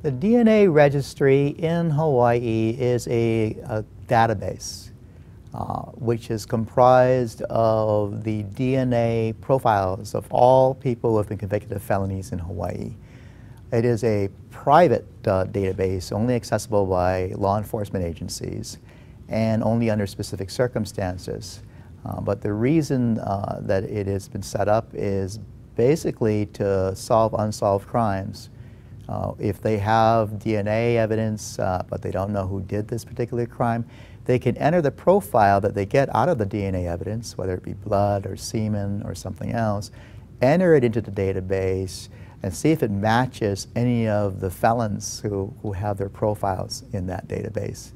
The DNA registry in Hawaii is a, a database uh, which is comprised of the DNA profiles of all people who have been convicted of felonies in Hawaii. It is a private uh, database only accessible by law enforcement agencies and only under specific circumstances. Uh, but the reason uh, that it has been set up is basically to solve unsolved crimes. Uh, if they have DNA evidence, uh, but they don't know who did this particular crime, they can enter the profile that they get out of the DNA evidence, whether it be blood or semen or something else, enter it into the database, and see if it matches any of the felons who, who have their profiles in that database.